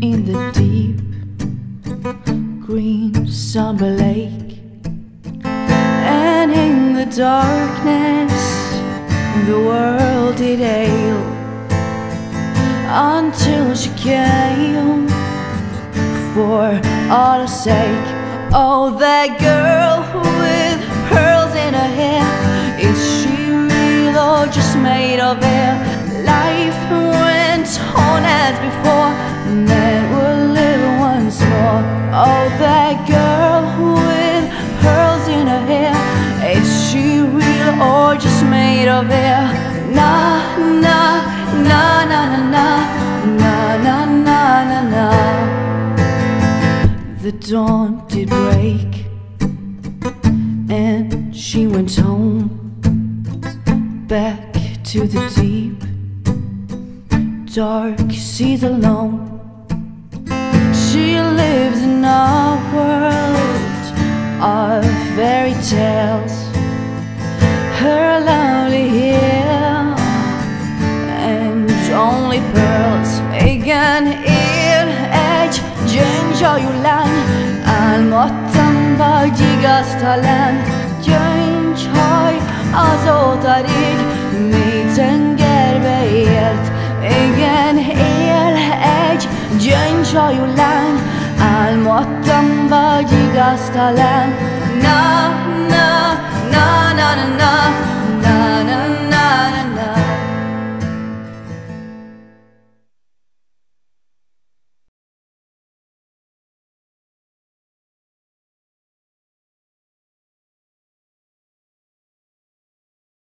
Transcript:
in the deep green summer lake and in the darkness the world did ail until she came for our sake. Oh, that girl with Oh, that girl with pearls in her hair. Is she real or just made of air? Nah, nah, nah, nah, nah, nah Nah, nah, nah, nah, nah The dawn did break And she went home. Back to the deep Dark seas alone. She lived in world of fairy tales. Her lonely hill and only pearls. Igen él egy gyöngyhajú lány Álmodtam vagyigaztalan Gyöngyhaj azóta rég Mély tengerbe ért Igen él egy gyöngyhajú lány muatan bagi gas na na na na na, na.